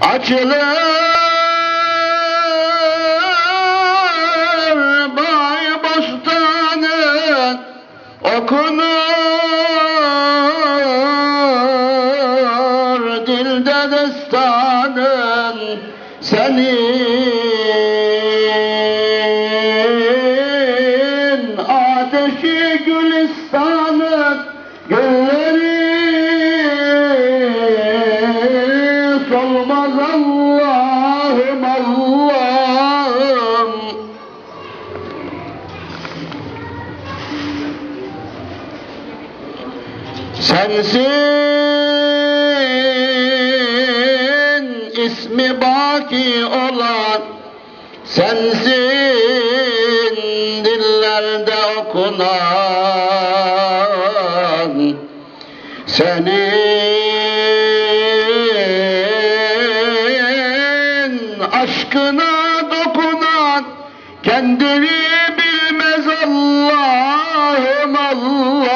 Açılır bay bostanı okunur dilde destanın kendini bilmez Allah'ım Allah'ım.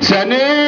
Senin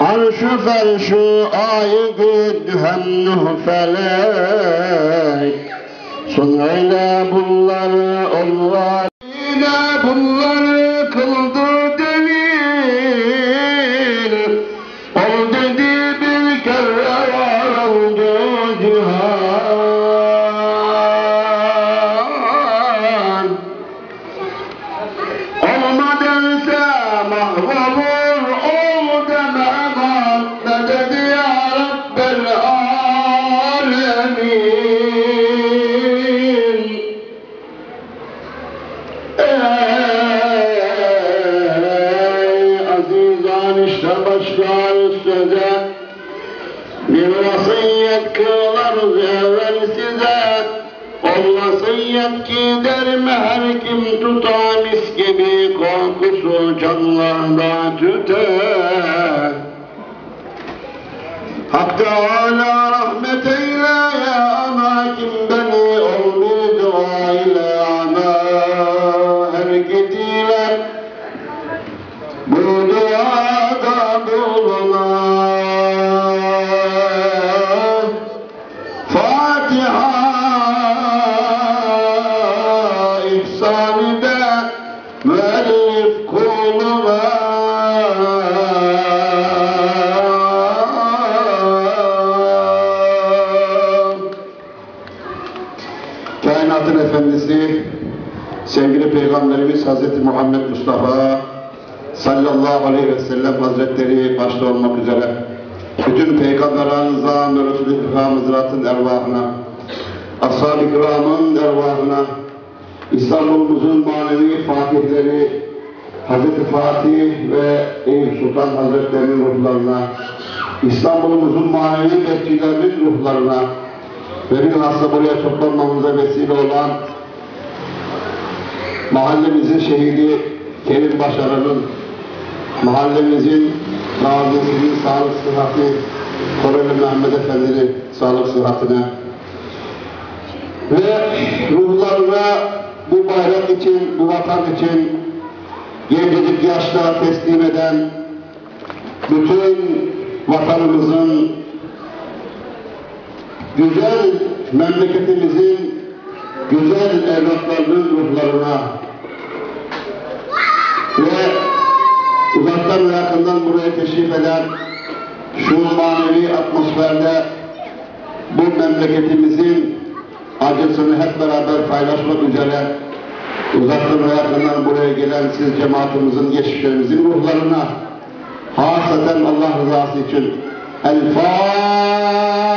Arşı ferşu ayı güd hem nuh felek. Sonra bunları onlar vasiyet ki derim her kim tutar mis gibi Canlarda tüter. Hak Teala sevgili Peygamberimiz Hz. Muhammed Mustafa sallallahu aleyhi ve sellem hazretleri başta olmak üzere bütün peygamberlerin zam ve Resulü İkram Hazret'in ervahına ashab-ı kiramın ervahına İstanbul'umuzun manevi fatihleri Hz. Fatih ve Eyüp Sultan Hazretleri'nin ruhlarına İstanbul'umuzun manevi bekçilerinin ruhlarına ve bilhassa buraya toplanmamıza vesile olan mahallemizin şehidi Kerim Başaran'ın, mahallemizin gazisinin sağlık sıhhati, Koreli Mehmet Efendi'nin sağlık sıhhatine ve ruhlarına bu bayrak için, bu vatan için gencecik yaşta teslim eden bütün vatanımızın güzel memleketimizin güzel evlatlarının ruhlarına ve uzaktan ve yakından buraya teşrif eden şu manevi atmosferde bu memleketimizin acısını hep beraber paylaşmak üzere uzaktan ve yakından buraya gelen siz cemaatimizin, geçişlerimizin ruhlarına has Hasaten Allah rızası için. El Fatiha.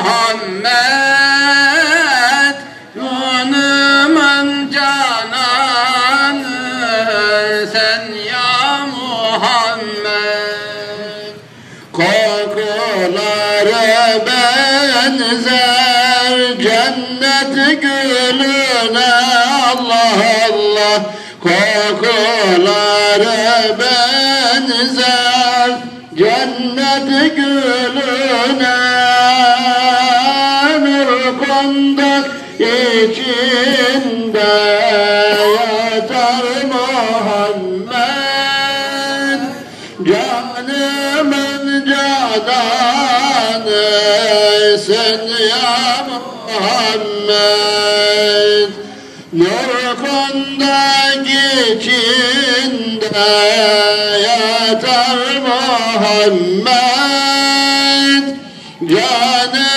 Muhammed Gönlümün cananı sen ya Muhammed. Kokuları benzer cennet gülüne Allah Allah. Kokuları benzer cennet gülüne Kondak içinde yatar Muhammed. Canımın cananı sen ya Muhammed. Nur kondak içinde yatar Muhammed. Canımın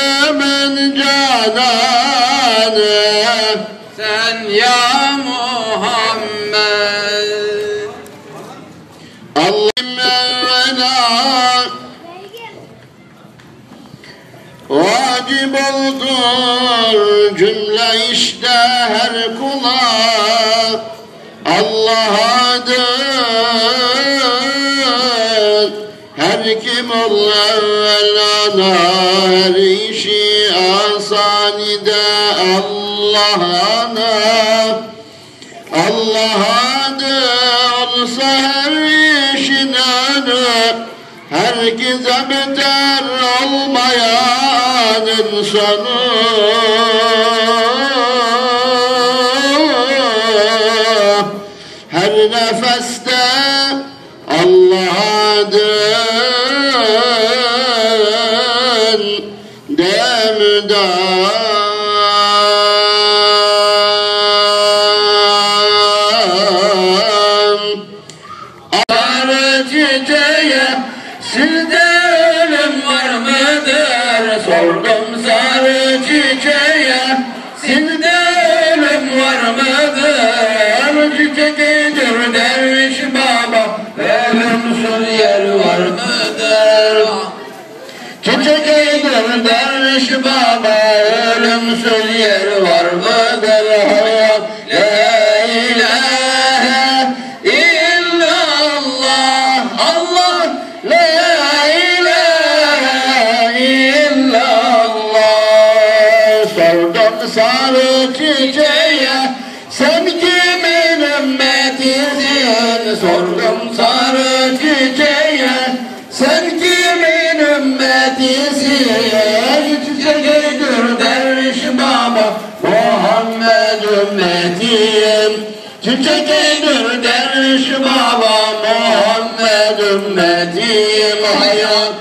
cananı sen ya Muhammed. Allah'ım evvela Vacip oldur cümle işte her kula Allah'adır Her kim ol evvelana Her işi Allah'ana Allah'adır olsa her işin önü Herkese beter olmayanın sonu. Her nefeste ölümsüz yer var mıdır? La ilahe illallah Allah La ilahe illallah Sordum sarı çiçeğe sen kimin ümmetisin Sordum sarı çiçeğe Çiçeğidir derviş baba Muhammed ümmetiyim Hayat